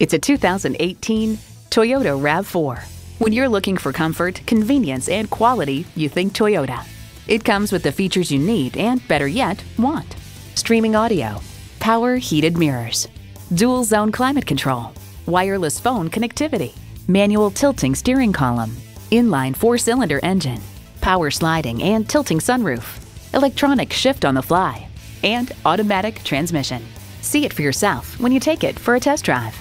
It's a 2018 Toyota RAV4. When you're looking for comfort, convenience, and quality, you think Toyota. It comes with the features you need and, better yet, want. Streaming audio, power heated mirrors, dual zone climate control, wireless phone connectivity, manual tilting steering column, inline four cylinder engine, power sliding and tilting sunroof, electronic shift on the fly, and automatic transmission. See it for yourself when you take it for a test drive.